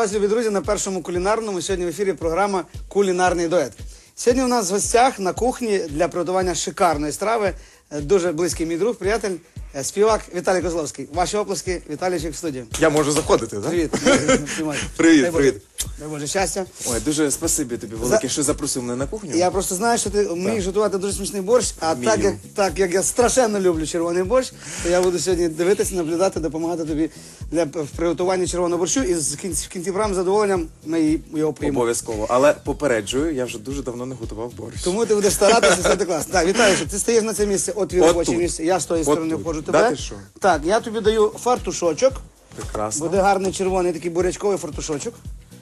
вас, любі друзі, на першому кулінарному. Сьогодні в ефірі програма Кулінарний дует. Сьогодні у нас в гостях на кухні для приготування шикарної страви е, дуже близький мій друг, приятель, співак Віталій Козловський. Ваші оплески, Віталійчик в студію. Я можу заходити, так? Привіт. Привіт, привіт. Дай Боже щастя. Ой, дуже спасибі тобі велике, що запросив мене на кухню. Я просто знаю, що ти вмієш готувати дуже смачний борщ, а Вмію. так як, так як я страшенно люблю червоний борщ, то я буду сьогодні дивитися, наблюдати, допомагати тобі для в приготуванні червоного борщу. І з кінці, в кінці програми задоволенням ми його приймемо. Обов'язково. Але попереджую, я вже дуже давно не готував борщ. Тому ти будеш старатися, все це класно. Так, вітаю, що ти стоїш на це місце, от твій робоче місце. Я з тої сторони входжу Да тебе. ти що? Так, я тобі даю фартушочок. Прекрасно. Буде гарний червоний такий бурячковий фартушочок.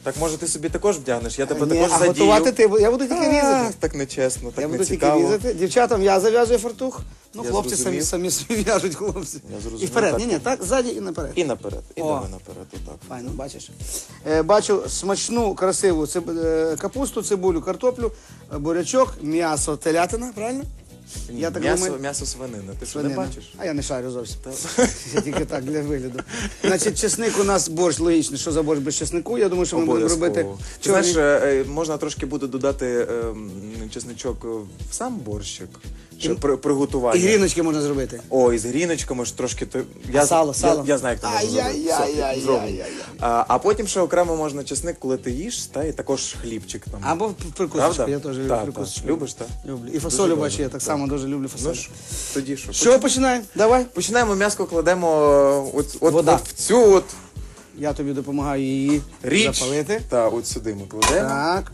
Так може ти собі також вдягнеш, я тебе Ні, також а задію. готувати ти, я буду тільки А, різати. Так нечесно, так Я не буду тільки цікаво. різати. Дівчатам я зав'язую фартух. Ну, Я хлопці самі, зрозумів. самі собі в'яжуть хлопці. Я зрозумів, І вперед. так. Ні, ні, так, ззаді і наперед. І наперед, і О. давай наперед, отак. Файно, бачиш. Е, бачу смачну, красиву циб- е, капусту, цибулю, картоплю, е, бурячок, м'ясо, телятина, правильно? Я так м'ясо, думаю- м'ясо свинина. Ти що не бачиш? А я не шарю зовсім. Я тільки так для вигляду. Значить, чесник у нас борщ логічно. Що за борщ без чеснику? Я думаю, що ми будемо робити. Ти чорний- знаєш, е, е, можна трошки буде додати ем, чесничок в сам борщик, щоб при приготуванні. І гріночки можна зробити. О, і з гріночками ж трошки то я, сало, я, сало. Я, знаю, як це можна зробити. А, а потім ще окремо можна чесник, коли ти їш, та і також хлібчик там. Або в прикусочку. Правда? Я теж люблю Так, прикусочку. Любиш, так? Люблю. І фасолю Дуже бачу, я так так. само дуже люблю фасолю. Ну ж, тоді що? Що починаємо? Давай. Починаємо м'яско, кладемо е, от, от, Вода. от в цю от Я тобі допомагаю її річ. запалити. Та, от сюди ми кладемо. Так.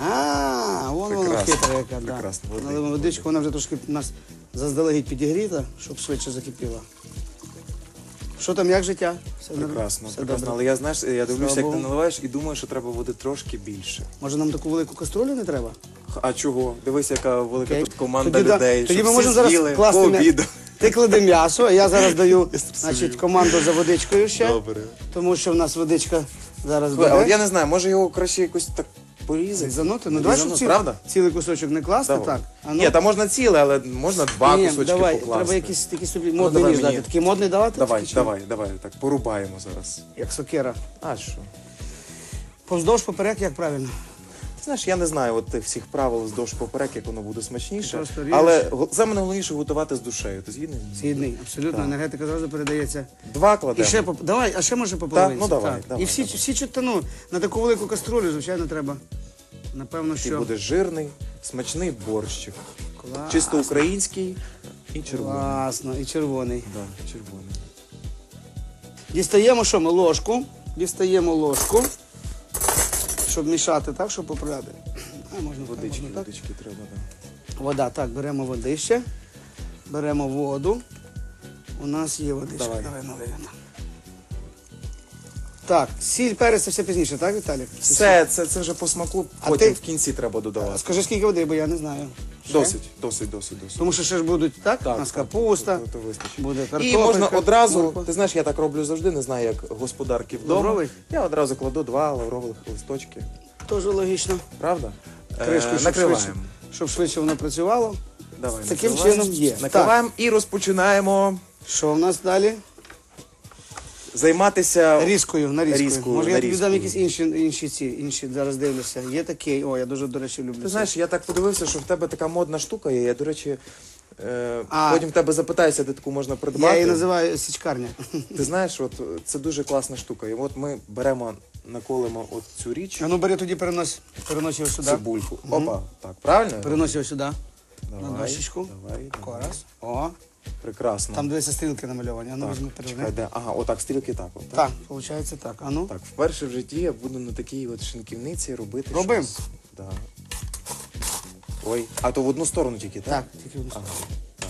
А, вон воно Прекрасно, хитра яка, да. прекрасно, води. Наливаємо водичку, вона вже трошки у нас заздалегідь підігріта, щоб швидше закипіла. Що там, як життя? Все Прекрасно, все прекрасно. добре. Але я знаєш, я дивлюся, як Богу. ти наливаєш, і думаю, що треба води трошки більше. Може нам таку велику каструлю не треба? А чого? Дивись, яка велика Окей. тут команда да, людей. Тоді щоб ми всі можемо зараз з'їли класти по м'я- обіду. Ти клади м'ясо, а я зараз даю значить, команду за водичкою ще. Добре. Тому що в нас водичка зараз Слухай, а от я не знаю, може його краще якось так порізати? Різанути? Ну давай, щоб Різанути, ці- правда? цілий кусочок не класти, Давай. так. А ну. Ні, там можна ціле, але можна два Ні, кусочки давай, покласти. треба якісь такі собі Ну, модний давай ніж мені. дати. Такий модний давати? Давай, Такий чи- давай, давай, так, порубаємо зараз. Як сокира. А що? Повздовж поперек, як правильно? Знаєш, я не знаю от тих всіх правил вздовж поперек, як воно буде смачніше. Просто ріжеш. Але го- саме головніше готувати з душею. Ти згідний? Згідний, абсолютно. Так. Енергетика зразу передається. Два І кладемо. ще по давай, а ще може по половинці. ну давай, давай, І всі, давай. всі чуть- ну, на таку велику каструлю, звичайно, треба. Напевно, Ти що. буде жирний, смачний борщик. Клас. Чисто український і червоний. Класно, і червоний. Да, червоний. Дістаємо що ми ложку. Дістаємо ложку, щоб мішати, так, щоб поправляти. А, можна так, Водички, можна так. водички треба, так. Вода, так, беремо водище, беремо воду. У нас є водичка. Давай. Давай налиємо. Так, сіль, перець це все пізніше, так, Віталій? Все, це, це вже по смаку, А потім ти- в кінці треба додавати. Скажи, скільки води, бо я не знаю. Ще? Досить, досить, досить, досить. Тому що ще ж будуть, так? У нас капуста, то, то вистачить. буде І картопелька. можна одразу, морква. ти знаєш, я так роблю завжди, не знаю, як господарки вдома. Лавровий? Я одразу кладу два лаврових листочки. Теж логічно. Правда? Кришку, Е, щоб накриваємо. швидше, щоб швидше воно працювало. Давай, Таким накриваємо. чином є. Накриваємо і розпочинаємо Що в нас далі? Займатися Різкою, нарізкою. Різкою, Може, я тобі дам якісь інші, інші ці, інші, зараз дивлюся. Є такий, о, я дуже, до речі, люблю. Ти це. знаєш, я так подивився, що в тебе така модна штука є. Я, до речі, е, А. потім в тебе запитаюся, де таку можна я придбати. її називаю січкарня. Ти знаєш, от це дуже класна штука. І от ми беремо, наколимо от цю річ, А ну бери тоді перенось, перенось його сюди. цибульку. Опа, так, правильно? Перенось його сюди. Давай, на дощечку. Давай, давай. Кораз. О, Прекрасно. там дивися стрілки намальовані. А ну візьми так, переверни. де? Ага, отак, стрілки так. От, Так, виходить так. А ну. Так, вперше в житті я буду на такій от шинківниці робити Робим. щось. Да. Ой, а то в одну сторону тільки, так? Так, тільки одну сторону. так.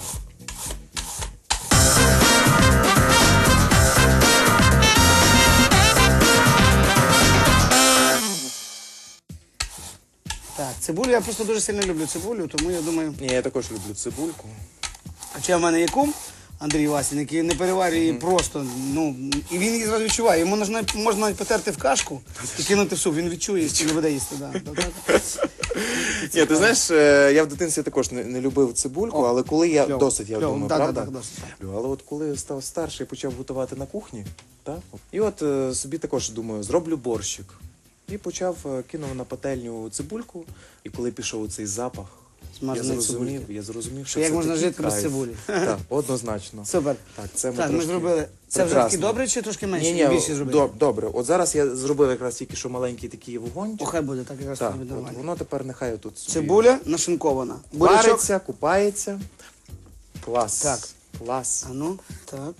Так, цибулю я просто дуже сильно люблю цибулю, тому я думаю. Ні, я також люблю цибульку. Хоча в мене є кум Андрій Васін, який не переварює її просто, ну, і він її зразу відчуває. Йому можна, можна навіть потерти в кашку і кинути в суп. Він відчує і не буде їсти. Да. Ні, ти знаєш, е, я в дитинстві також не, не любив цибульку, але коли я кльово, досить, я кльово, думаю, да, правда? да, досить, так. Люблю. Але от коли став старший і почав готувати на кухні, Так? І от е, собі також думаю, зроблю борщик. І почав е, кинув на пательню цибульку, і коли пішов цей запах, я Смаженої зрозумів, цибульки. я зрозумів, що як це можна такий жити без кайф. цибулі. Так, однозначно. Супер. Так, це ми Так, ми трошки зробили. Це вже прекрасно. таки добре чи трошки менше? Ні, ні, більше зробили? доб- добре. От зараз я зробив якраз тільки що маленький такий вогонь. О, хай буде, так якраз Так, буде от нормально. воно тепер нехай тут собі Цибуля нашинкована. Бурячок. вариться, купається. Клас. Так. Клас. А ну, так.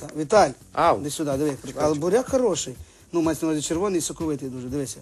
так. Віталь, Ау. іди сюди, диви. Але буряк хороший. Ну, мається на увазі червоний і соковитий дуже, дивися.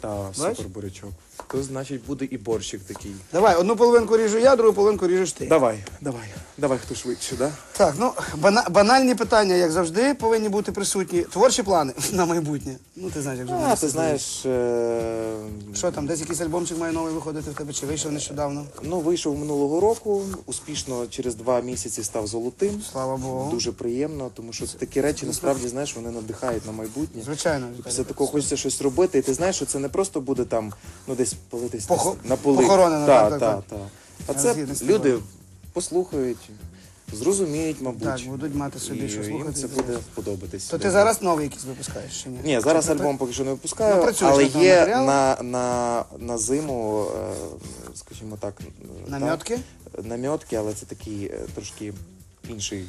Та, Бач? супер бурячок. То значить буде і борщик такий. Давай, одну половинку ріжу я, другу половинку ріжеш ти. Давай, давай, давай, хто швидше, да? Так, ну бана- банальні питання, як завжди, повинні бути присутні. Творчі плани на майбутнє. Ну, ти знаєш, як А, журналіст. ти знаєш, е, Що там, десь якийсь альбомчик має новий виходити в тебе, чи вийшов нещодавно? ну, вийшов минулого року, успішно через два місяці став золотим. Слава Богу. Дуже приємно, тому що такі речі насправді знаєш, вони надихають на майбутнє. Звичайно. Віталій. Після такого хочеться щось робити, і ти знаєш, що це не просто буде там, ну десь политись Похо- на поли. похоронено, та, так, та, так, та. Я А це згідний з тобою. люди послухають, зрозуміють, мабуть. Так, будуть мати собі, і що їм слухати. це буде подобатись. То ти зараз новий якийсь випускаєш чи ні? Ні, зараз Чи ти- альбом поки що не випускаю, Ну, працюєш але над новим є матеріалом? на, на, на зиму, е, скажімо так, е, Намьотки? Так, намьотки, але це такий е, трошки інший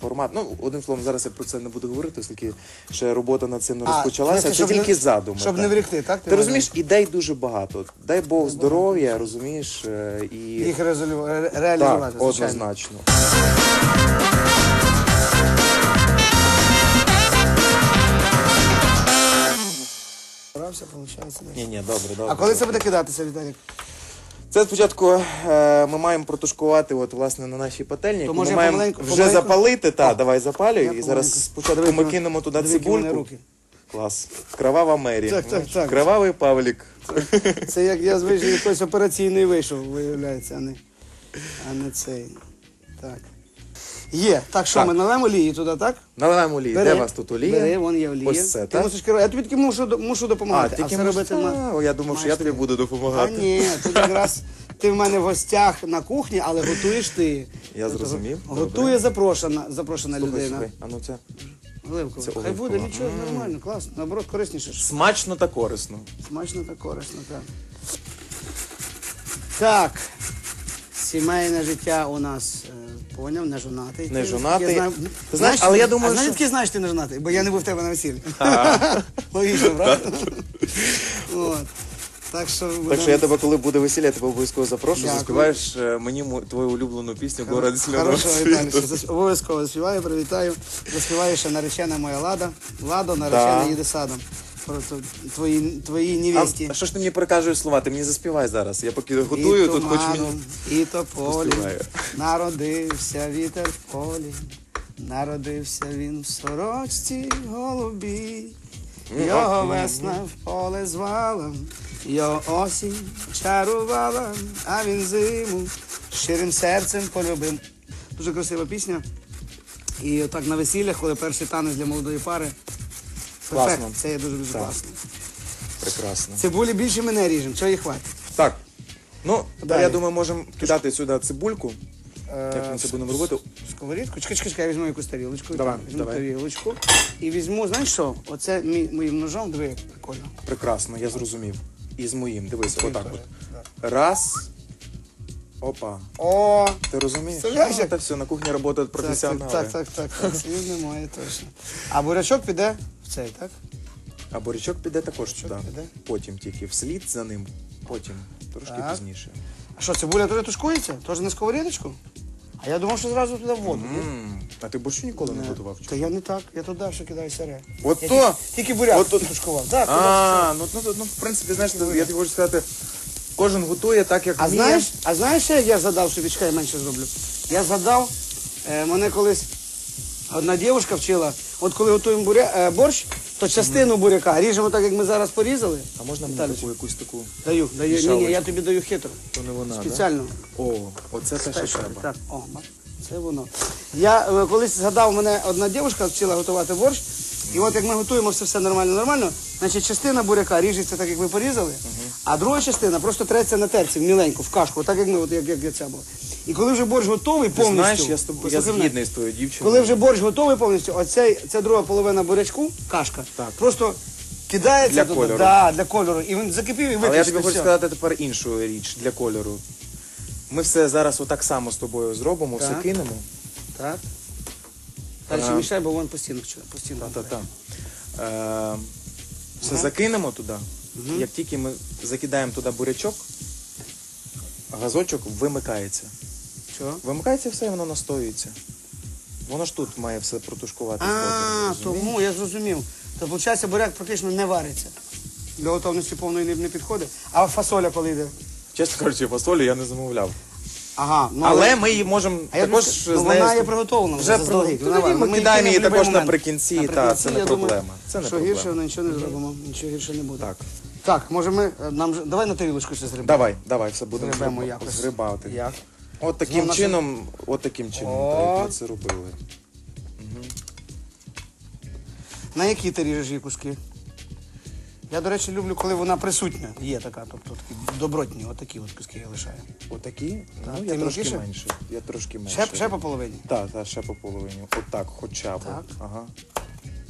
формат. Ну, одним словом, зараз я про це не буду говорити, оскільки ще робота над цим не А, розпочалася. це Це щоб тільки не- задуми. щоб так. не врікти, так? Ти розумієш, ідей дуже багато. Дай Бог здоров'я, розумієш, е, і Їх реалізу- ре- так, реалізувати, звичайно. однозначно. Старався, виходить. Ні, ні, добре, добре. А коли це буде кидатися, Віталік? Це спочатку е, ми маємо протушкувати от, власне, на нашій пательні. яку може ми я маємо помаленьку- вже помаленьку? запалити. Та, давай запалюй. І зараз спочатку Диви, ми кинемо туди диви, які в мене цибульку. руки. Клас. Кровава Мері. Так, так, так. Кровавий Павлік. Це як я звичайно якийсь операційний вийшов, виявляється, а не, а не цей. Так. Є. Так, що Так. ми наливаємо олії туди, так? Наливаємо олії. Де у вас тут олія? Бери, вон є олія. Ось це, ти так? мусиш керувати. Я тобі тільки мушу, до- мушу А, допомагати. тільки можеш- робити на... А, о, я думав, що я Маєш тобі ти. буду А допомагати. ні, тут якраз ти в мене в гостях на кухні, але готуєш ти. Я зрозумів. Готує Добре. запрошена, запрошена Слухай, людина. слухай, а ну це Оливково. Це Хай оливкова. буде, нічого, нормально, класно. Наоборот, корисніше. ж. смачно та корисно. Смачно та корисно, так. Так. Сімейне життя у нас е, поняв, не жонатий. Не жонатий. я знаю- Ти знаєш, але я думаю, а знаєш, що- звідки знаєш, ти не жонатий? Бо я не був в тебе на весіллі. Логічно, правда? От. Так що Так що я тебе, коли буде весілля, я тебе обов'язково запрошу. Дякую. Заспіваєш е, мені мо- твою улюблену пісню «Город сльоного Хорошо, Віталій, світу». зас- обов'язково заспіваю, привітаю. Заспіваю ще наречена моя лада. Ладо, наречена Да. їде садом. Просто твої, твоїй А, невісті. а що ж ти мені переказуєш слова? Ти мені заспівай зараз. Я поки готую, тут хоч мені. І тополі Поспіваю. народився вітер в полі, народився він в сорочці голубій. Його весна в поле звала, його осінь чарувала, а він зиму щирим серцем полюбив. Дуже красива пісня. І отак на весіллях, коли перший танець для молодої пари. Класно. Це є дуже дуже Так. класно. Прекрасно. Цибулі більше ми не ріжемо, чого їх хватить. Так. Ну, Далі. я думаю, можемо кидати сюди цибульку. Е, Як ми це будемо робити? Сковорідку. Чекай, чекай, чекай, я візьму якусь тарілочку. Давай, візьму давай. тарілочку. І візьму, знаєш що? Оце мій, моїм ножом, диви, як прикольно. Прекрасно, я зрозумів. І з моїм. Дивись, отак от. Раз. Опа. О! Ти розумієш? Представляєш, Ну, як- все, на кухні працюють Так, професіонали. так, так, так, так. Слів немає точно. А бурячок піде цей, так? А бурячок піде також сюди. піде? Потім тільки вслід за ним. Потім. Трошки Так. пізніше. А що, цибуля туди тушкується? Теж на сковорідочку? А я думав, що зразу туди в воду. М, А ти борщу ніколи не готував? чи? Та я не так, я туди все кидаю сире. От Я то! тільки- Тільки буряк От тушкував. Так, туди А, ну, ну, ну, в принципі, знаєш, я тобі хочу сказати, кожен готує так, як А вміє. знаєш, а знаєш, що я задав собі, чекай, я менше зроблю. Я задав, е, мене колись одна дівчинка вчила, от коли готуємо буря, е, борщ, то частину буряка ріжемо так, як ми зараз порізали. А можна мені Віталій, таку якусь таку? Даю, даю. Ні, ні, я тобі даю хитро. То не вона, Спеціально. Да? О, оце те, що треба. Так, о, це воно. Я е, колись згадав, мене одна дівчинка вчила готувати борщ. І от як ми готуємо все, все нормально, нормально, значить частина буряка ріжеться так, як ви порізали, а друга частина просто треться на терці в міленьку, в кашку, так як ми, от як, як, як ця була. І коли вже борщ готовий повністю. знаєш, я з тобою я послухай мене, згідний з твоєю дівчиною. Коли вже борщ готовий повністю, оцей, ця друга половина бурячку, кашка, Так. просто кидається Для туди, кольору. Да, для кольору. І він закипів і Але я виключно. тобі хочу все. сказати тепер іншу річ для кольору. Ми все зараз отак само з тобою зробимо, все кинемо. Так. Далі А. мішай, бо вон постійно чу- постійно. Та-та-та. Е, все закинемо туди. Як тільки ми закидаємо туди бурячок, газочок вимикається. Чого? Вимикається все, і воно настоюється. Воно ж тут має все протушкувати. А, тому я зрозумів. То виходить, буряк практично не вариться. Для готовності повної не, не підходить. А фасоля коли йде? Чесно кажучи, фасолі я не замовляв. Ага, ну Але ми її можемо А я також ну, з нею вона є приготовлена вже Вже заздалегідь, тоді варена. ми кидаємо її також момент. наприкінці, та, Наприкінці, це не я думаю, проблема. Це не що проблема. гірше, ну, нічого не зробимо, нічого гірше не буде. Так. Так, може ми, е, нам же, давай на тарілочку ще зробимо. Давай, давай, все будемо якось. згрибати. Як? От таким Знову чином, от таким чином О. ми це робили. На які ти ріжеш її куски? Я, до речі, люблю, коли вона присутня. Є така, тобто такі добротні, отакі от куски я лишаю. Отакі? Так, Ну, ти я трошки мілкіше? менше. Я трошки менше. Ще, ще по половині. Так, так, ще по половині. Отак, хоча б. Так. Ага.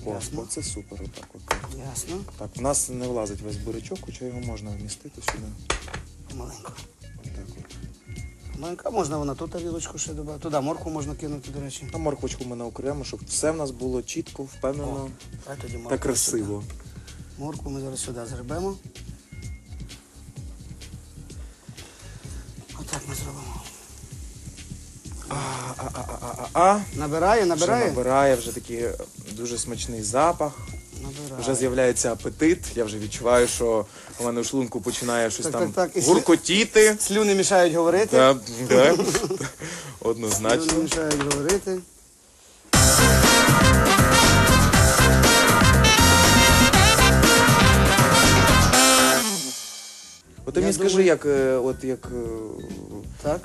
О, Ясно. це супер, отак от. Ясно. Так, в нас не влазить весь бурячок, хоча його можна вмістити сюди. Маленько. Маленька, можна вона ту тарілочку ще додати. Туди морку можна кинути, до речі. А морквочку ми окремо, щоб все в нас було чітко, впевнено Давай тоді та сюди. красиво. Морку ми зараз сюди згребемо. Отак ми зробимо. А, Набирає, вже набирає? набирає вже такий дуже смачний запах. Вже з'являється апетит. Я вже відчуваю, що у мене у шлунку починає щось Так, там так, так. І слі- гуркотіти. Слюни мішають говорити. Так, так. Слюни мішають говорити. От ти Я мені скажи, думаю- як, е, от як е, Так.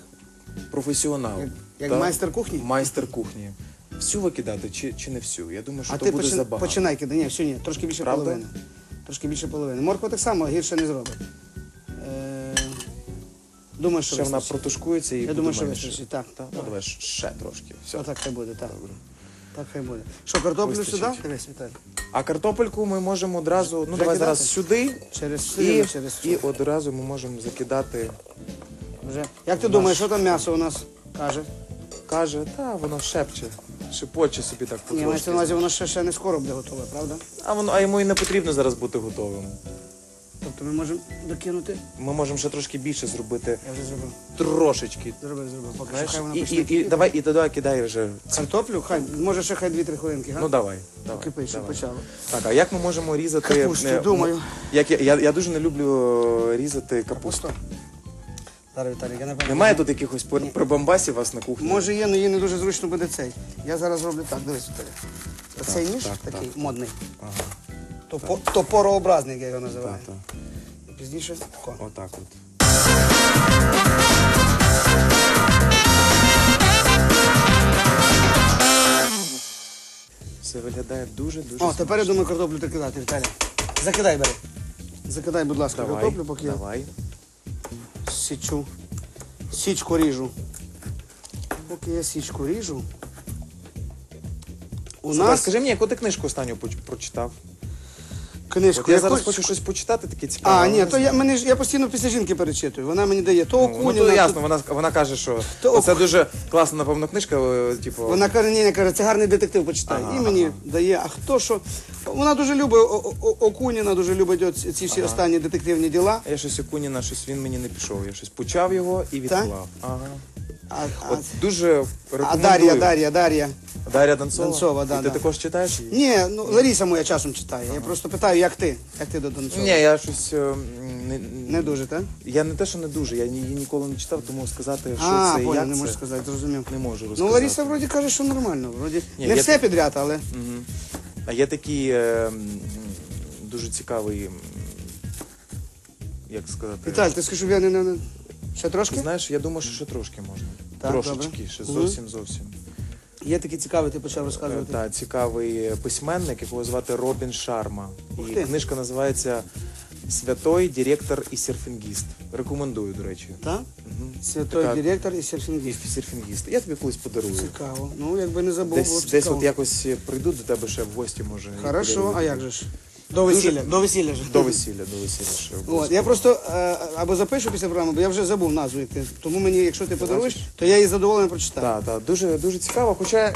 професіонал. Як- як майстер кухні? Майстер кухні. Всю викидати чи, чи не всю? Я думаю, що А то ти буде почи... забагато. починай кидай. Ні, все ні, трошки більше Правда? половини. Трошки більше половини. Морква так само гірше не зробить. Е... Думаю, що Ще вона вистачить. протушкується і Я буде думаю, що менше. вистачить. Так, Так, ну давай ще- трошки. Все. Отак хай буде, так. Добре. Так хай буде. Що, картоплю Вистачить. сюди? Дивись, Віталій. А картопельку ми можемо одразу, ну давай кидати? зараз сюди. Через І, через і одразу ми можемо закидати. Вже. Як ти думаєш, що там м'ясо у нас каже? Каже, та воно шепче, шепоче собі так Ні, мається потрошки. на увазі, воно ще, ще не скоро буде готове, правда? А воно, а йому і не потрібно зараз бути готовим. Тобто ми можемо докинути. Ми можемо ще трошки більше зробити, Я вже зробив. трошечки. Зробив, зробив. Поки Знаєш, що хай вона і, почне і, і, кипіти. давай, і туди кидай вже. Картоплю, хай, може ще хай 2-3 хвилинки, га? Ну давай. давай, Кипить, щоб давай. почало. Так, а як ми можемо різати? Капусту, е, думаю. Як я, я, я дуже не люблю е, різати капусту. Капусту? Зараз, Віталій, я не пам'ятаю. Немає тут якихось пр- прибамбасів у вас на кухні? Може є, але їй не дуже зручно буде цей. Я зараз роблю так, дивись, Віталій. Оцей ніж так, такий так. модний. Ага, Топо, топорообразний, як я його називаю. так, так. Пізніше тако. Отак от. Все виглядає дуже-дуже О, тепер я думаю картоплю ти кидати, Віталій. Закидай, бери. Закидай, будь ласка, картоплю, поки давай. Січу. Січку ріжу. Поки я січку ріжу. У нас скажи мені, яку ти книжку останню поч- прочитав? Книжку. От я зараз хочу щось почитати, таке цікаве. А, але ні, не то знаю. я, мене ж, я постійно після жінки перечитую. Вона мені дає то Ну, Окуніна. ну, то то- ясно, вона, вона каже, що То це дуже класна, напевно, книжка, е, типу. Вона каже, ні, ні, каже, це гарний детектив, почитай. І мені дає, а хто що. Вона дуже любить О- О- Окуніна, дуже любить оці- ці всі останні детективні діла. А я щось Окуніна, щось він мені не пішов. Я щось почав його і відклав. Ага. А, От дуже а рекомендую. Дар'я, Дар'я, Дар'я. Дар'я Донцова? Донцова, да, І ти да. також читаєш її? Ні, ну Ларіса моя часом читає. Я просто питаю, як ти? Як ти до Донцова? Ні, я щось е, м, не, Не дуже, так? Я не те, що не дуже, я її ніколи не читав, тому сказати, що А, це і понял, як не це. можу сказати, зрозумів. Не можу Ну, розказати. Лариса вроді каже, що нормально. Вроді Ні, не я- все підряд, але. Мгм. А є такий е, м, дуже цікавий, м, як сказати. Віталь, ти скажи, щоб я не, не, не... Ще трошки? Знаєш, я думаю, що ще трошки можна. Так, Трошечки, добре. ще зовсім зовсім. Є такий цікавий, ти почав Е, розказувати. Та, цікавий письменник, якого звати Робін Шарма. Ух І ти. книжка називається Святой директор і серфінгіст. Рекомендую, до речі. Так? Мгм. Святой Така- директор і серфінгіст. І серфінгіст. Я тобі колись подарую. Цікаво. Ну, якби не забув, було Десь, б десь цікаво. от якось прийду до тебе ще в гості, може. і Хорошо, подарую а як же ж? До весілля, до весілля ж. До весілля, до весілля ще. От, я просто е, або запишу після програми, бо я вже забув назву. яку. Тому мені, якщо ти подаруєш, то я її задоволено прочитаю. Так, так, дуже, дуже цікаво. Хоча,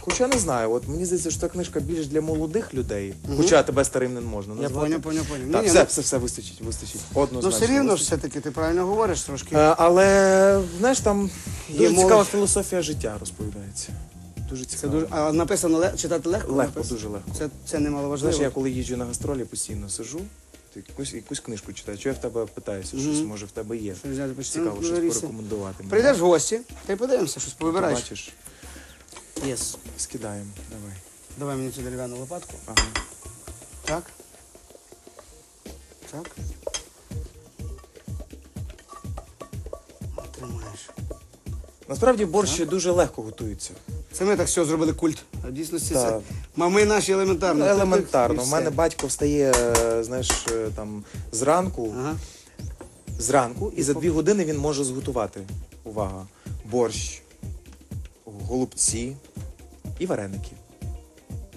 хоча не знаю, от мені здається, що ця книжка більш для молодих людей. Хоча тебе старим не можна Я назвати. поняв, поняв, поняв. Так, Ні, все, ну, все, все вистачить, вистачить. Ну Однозначно. все рівно ж вистачить. все-таки ти правильно говориш трошки. Е, Але знаєш, там Є дуже цікава молодь. філософія життя розповідається. Дуже Це цікаво. дуже, а написано ле- читати легко? Легко, написано? дуже легко. Це, це немаловажливо. Знаєш, я коли їжджу на гастролі, постійно сижу, ти якусь, якусь книжку читаю. Чого я в тебе питаюся, щось може в тебе є. Щось взяти, почитати. Цікаво, Ну, щось Лариса. порекомендувати. мені. Прийдеш в гості, та й подивимося, щось повибираєш. Бачиш, все скидаємо. Давай. Давай мені цю дерев'яну лопатку. Ага. Так. Так. Тримаєш. Насправді борщ дуже легко готується. Це ми так все зробили культ. А в дійсності Так. це мами наші елементарно. Ну, елементарно. У мене батько встає, е, знаєш, е, там зранку, Ага. зранку, і за дві години він може зготувати. Увага! Борщ, голубці і вареники.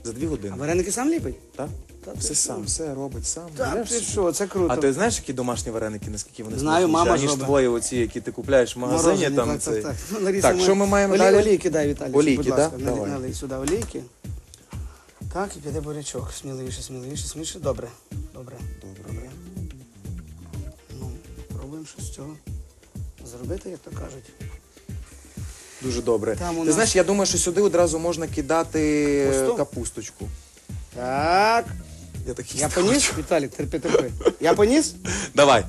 За дві години. А вареники сам ліпить? Так? Та ти Все що? сам, все робить сам. Так, Береш ти собі. що, це круто. А ти знаєш, які домашні вареники, наскільки вони Знаю, смачніші, мама аніж робить. твої оці, які ти купляєш в магазині. Морожені, там так, цей. так, так. Лариса, Так, що ми маємо Олі- далі? Олійки дай, Віталій, Олійки, будь ласка. да? Налий- Давай. Налий сюди олійки. Так, і піде бурячок. Сміливіше, сміливіше, сміливіше. Добре. Добре. Добре. Ну, пробуємо щось з цього зробити, як то кажуть. Дуже добре. Там у Ти нас- знаєш, я думаю, що сюди одразу можна кидати Капусту? капусточку. Так. Я так Я поніс? Віталік, терпи, терпи. Я поніс? Давай.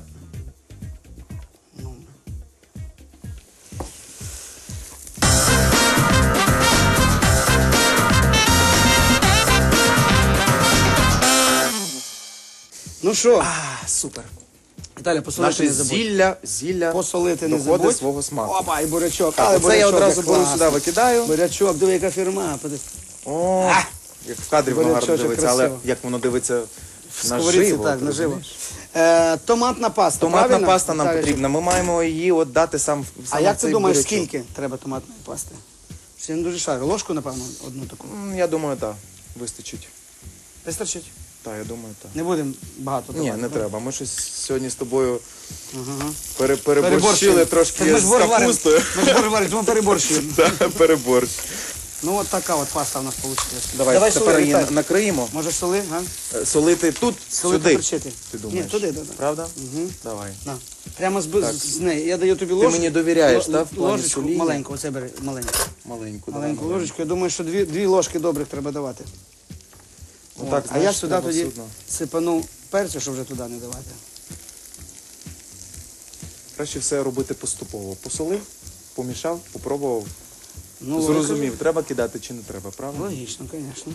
Ну. Що, А, супер. Віталій, посолити Наше не забудь. зілля, зілля Посолити не доходить забудь. свого смаку. Опа, і бурячок. Але оце я бурячок одразу як беру класно. сюди, викидаю. Бурячок, диви, яка фірма. Поди- О, А! Як в кадрі воно гарно дивиться, але красиво. як воно дивиться Сковорідці, наживо. так, ти наживо. розумієш? Е, томатна паста. Томатна правильно? паста нам Віталій, потрібна. Ми маємо її от дати сам А саме як ти цей думаєш, бурячок. скільки треба томатної пасти? Ще не дуже шарю. Ложку, напевно, одну таку. М, Я думаю, так. Вистачить. Вистачить? Так, я думаю, так. Не будемо багато Ні, не так? треба. Ми щось сьогодні з тобою пере- переборщили Переборщуємо. трошки Так ми ж з борщ варимо. капустою. Ми ж борщ варимо, тому переборщуємо. Так, переборщ. Ну от така от паста у нас вийшла. Давай, Давай тепер соли, її Віталій. накриємо. Може соли, га? Е, Солити тут, Солити, сюди. перчити. Ти думаєш? Ні, туди, да, да. Правда? Угу. Давай. На. Прямо з, з, з неї. Я даю тобі ложку. мені довіряєш, так, в плані Ложечку солі? маленьку, оце бери, маленьку. Маленьку. давай, Маленьку ложечку. Я думаю, що дві, дві ложки добрих треба давати. Ну, От. а знаєш, я сюди треба тоді судно. сипану перцю, щоб вже туди не давати. Краще все робити поступово. Посолив, помішав, попробував. Ну, Зрозумів, треба кидати чи не треба, правда? Логічно, звісно.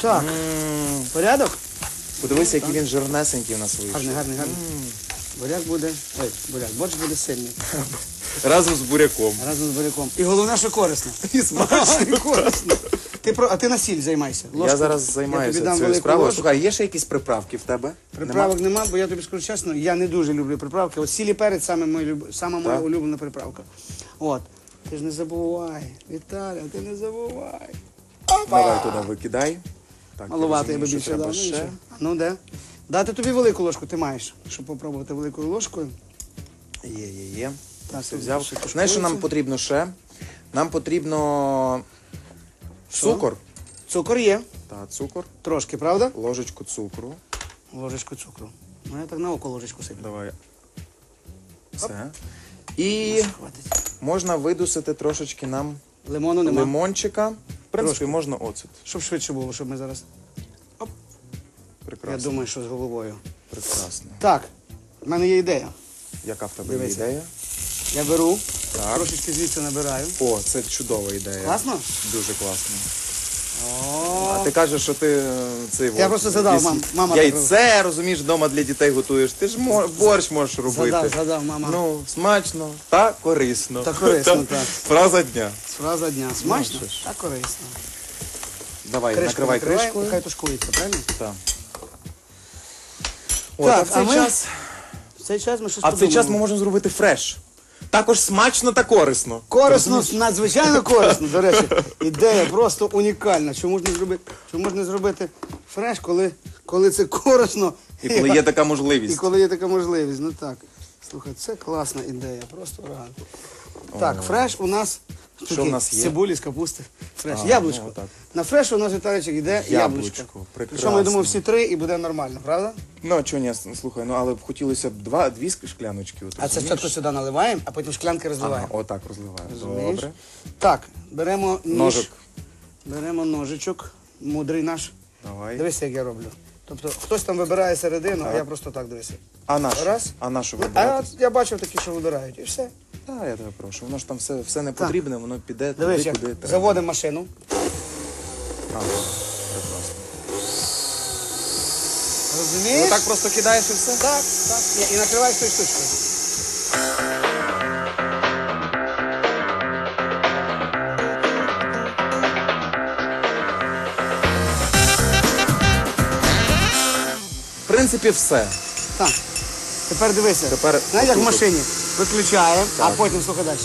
Так, М, порядок? Подивися, який він жирнесенький у нас вийшов. Гарний, гарний, гарний. Буряк буде. Ой, буряк, борщ буде сильний. Разом з буряком. Разом з буряком. І головне, що корисно. І смачно. І корисно. Ти про, а ти на сіль займайся. Я зараз займаюся дам цією велику справою. ложку. Слухай, є ще якісь приправки в тебе? Приправок нема, бо я тобі скажу чесно, я не дуже люблю приправки. От сіль і перець саме, мой, люб- сама моя Так? улюблена приправка. От. Ти ж не забувай, Віталя, ти не забувай. Опа! Давай туди викидай. Так, Малувати я би розумію, більше треба дав. Ну, ще. нічого. Ну де? Дати тобі велику ложку, ти маєш, щоб попробувати великою ложкою. Є, є, є. Так, Все тут взяв. ще Знаєш, що нам потрібно ще? Нам потрібно Що? цукор. Цукор є, Та, цукор. трошки, правда? Ложечку цукру. Ложечку цукру. Ну я так на око ложечку сиплю. Давай. Все. І Хватить. Можна видусити трошечки нам Лимону нема. лимончика. В принципі, Трошки. можна оцет. Щоб швидше було, щоб ми зараз. Прекрасно. Я думаю, що з головою. Прекрасно. Так, в мене є ідея. Яка в тебе Дивися. ідея? Я беру, Так. трошечки звідси набираю. О, це чудова ідея. Класно? Дуже класно. А ти кажеш, що ти е, цей Я от, просто мам- мама так Яйце, розумієш, вдома для дітей готуєш. Ти ж мо- борщ можеш робити. Задав, задав, мама. Ну, смачно та корисно. Та корисно, так. Фраза дня. Фраза дня. Смачно та корисно. Давай, накривай накриваємо, кришкою. Хай тушкується, правильно? Так. От, Так, а в цей а ми- час, В цей час ми щось а в цей час ми подумаємо. можемо зробити фреш. Також смачно та корисно. Корисно, надзвичайно корисно, до речі. Ідея просто унікальна. Чому ж не зробити, чому ж не зробити фреш, коли, коли це корисно? І коли є така І можливість. коли є така можливість. Ну так. Слухай, це класна ідея, просто ураган. Так, фреш у нас. Що в нас є? Цибулі, з капусти. Фреш. А, яблучко. ну. На фреш у нас Віталійчик йде яблучко. Яблучко, Причому я думаю, прекрасно. всі три і буде нормально, правда? Ну, а чого ні, слухай, ну але б хотілося б два, дві шкляночки. От, А це розумієш? спочатку сюди наливаємо, а потім шклянки Ага, розливаємо. отак розливаю. Розумієш? Добре. Так, беремо ніж. Ножик. Беремо ножичок, мудрий наш. Давай. Дивися, як я роблю. Тобто хтось там вибирає середину, а я просто так дивися. А наш? Раз. А нашу Ну, а вибирати? я бачив такі, що вибирають, і все. Так, я тебе прошу. Воно ж там все, все не потрібне, воно піде Дивись, туди, як куди треба. заводимо машину. Ага, прекрасно. Розумієш? Отак просто кидаєш і все? Так, так. Ні, І накриваєш тою штучкою. В принципі, все. Так. Тепер дивися. Тепер Знаєш, як в машині. Виключаємо, а потім слухай далі.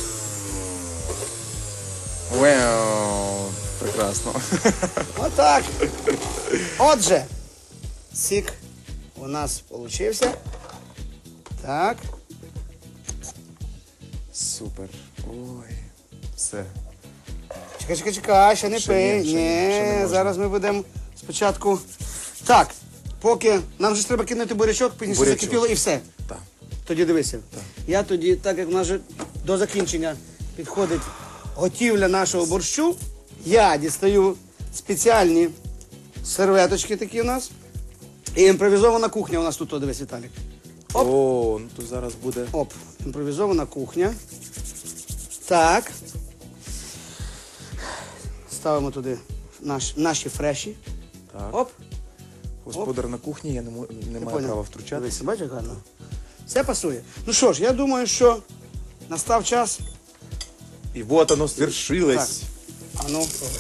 Вау, прекрасно. Отак. Отже, сік у нас получився. Так. Супер. Ой, все. Чекай, чекай, чекай, ще не Ще пий. ні, ще ні, ще не Ні, можна. зараз ми будемо спочатку. Так, поки нам же ж треба кинути бурячок, пізніше Бурячок. закипіло і все. Тоді дивися. Я тоді, так як в нас же до закінчення підходить готівля нашого борщу, я дістаю спеціальні серветочки такі у нас. І імпровізована кухня у нас тут, о, дивись, Віталік. Оп. О, ну то зараз буде. Оп, імпровізована кухня. Так. Ставимо туди наш, наші фреші. Так. Оп. Господар на кухні, я не, мо- не маю поняв? права втручатися. Дивись, бачиш, гарно. Все пасує. Ну що ж, я думаю, що настав час. І вот оно свершилось. А ну, пробуй.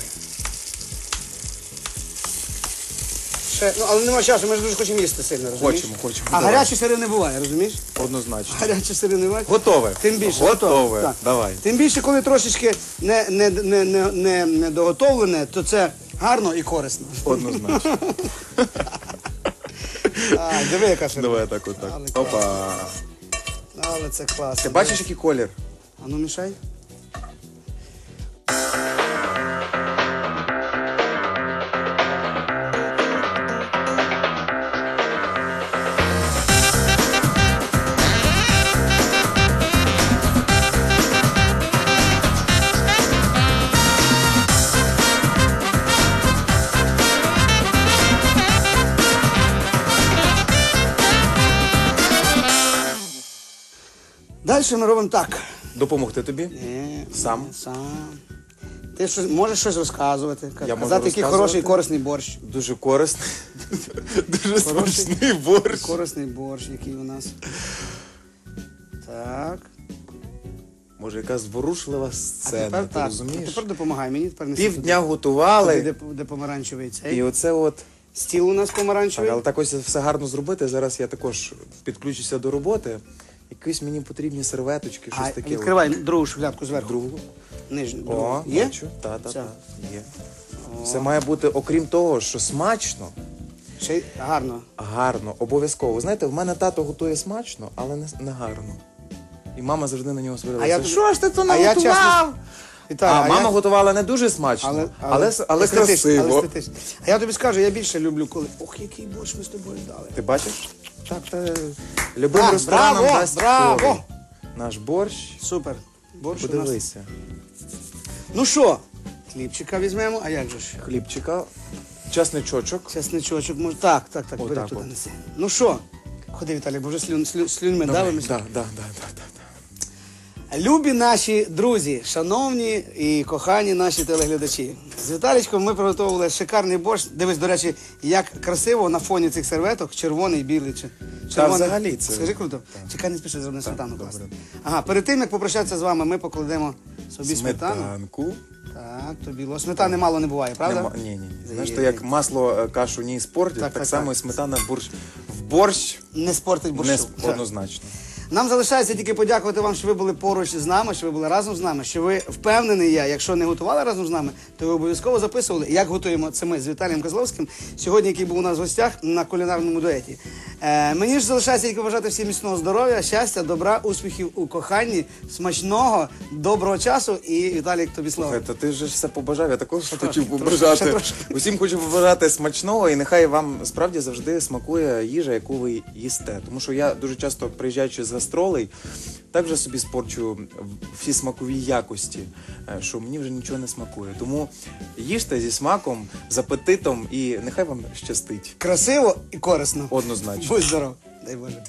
Ще, ну, але нема часу, ми ж дуже хочемо їсти сильно, розумієш? Хочемо, хочемо, А давай. гарячі сири не буває, розумієш? Однозначно. Гарячі сири не буває. Готове. Тим більше. Готове. Так. Давай. Тим більше, коли трошечки не, не, не, не, не, не доготовлене, то це гарно і корисно. Однозначно. А, диви, яка ширина. Давай так отак. Але Опа. Але це класно. Ти бачиш, який колір? А ну мішай. Далі ми робимо так. Допомогти тобі? Ні, Сам? ні, сам. Ти щось, можеш щось розказувати, Я можу казати, який розказувати? хороший і корисний борщ. Дуже корисний. Дуже Хороший. смачний борщ. Корисний борщ, який у нас. Так. Може, яка зворушлива А сцена, тепер ти так. розумієш? Тепер допомагай мені, тепер не Півдня готували, де, де помаранчевий цей. і оце от. Стіл у нас Так, помаранчевий. але так ось все гарно зробити. Зараз я також підключуся до роботи. Якісь мені потрібні серветочки, щось а, таке. відкривай другу шухлядку зверху. Другу. Нижню. О, другу. Є? бачу. Та, та, Ця. та. Є. Все має бути, окрім того, що смачно, Ще й гарно. гарно, обов'язково. Ви Знаєте, в мене тато готує смачно, але не, не гарно. І мама завжди на нього сварилася. А я що ж ти то а я наготував? чесно- Віталій, а, а мама я- готувала не дуже смачно, але, але, але, естетично, красиво. але естетично. А я тобі скажу, я більше люблю, коли. Ох, який борщ ми з тобою дали. Ти бачиш? Так, та, любим Так, ресторанам браво, дасть браво. Наш борщ. Супер. Борщ у нас. Подивися. Ну що, хлібчика візьмемо, а як же ж? Хлібчика, часничочок. Чесничочок, може. Так, так, так, О, бери туди от. неси. Ну що? Ходи, Віталій, бо вже слюн, слю, слюньми давимося. Да, да, да, да, да, да. Любі наші друзі, шановні і кохані наші телеглядачі. З Віталічком ми приготували шикарний борщ. Дивись, до речі, як красиво на фоні цих серветок, червоний, білий чи червоний. взагалі це- Скажи круто. Чекай, не спіши, зроби сметану добре. класти. Ага, перед тим як попрощатися з вами, ми покладемо собі сметану. Сметанку. Так, тобі ло. Сметани мало не буває, правда? Нема- Ні, ні, ні. Знаєш, то як масло е, кашу не іспортить, Так, так, так, само і сметана борщ, в борщ Не спортить борщу. не сп- однозначно. Нам залишається тільки подякувати вам, що ви були поруч з нами, що ви були разом з нами, що ви впевнений я. Якщо не готували разом з нами, то ви обов'язково записували. Як готуємо це ми з Віталієм Козловським, сьогодні, який був у нас в гостях на кулінарному дуеті. Е, мені ж залишається тільки бажати всім міцного здоров'я, щастя, добра, успіхів у коханні, смачного, доброго часу і Віталік, тобі слово. Слухай, то ти ж все побажав, я також Ще хотів трошки, побажати. ще трошки. Усім хочу побажати смачного, і нехай вам справді завжди смакує їжа, яку ви їсте. Тому що я дуже часто приїжджаючи з гастролей, так вже собі спорчу всі смакові якості, е, що мені вже нічого не смакує. Тому їжте зі смаком, з апетитом, і нехай вам щастить. Красиво і корисно. Однозначно. Будь здоров, дай Боже.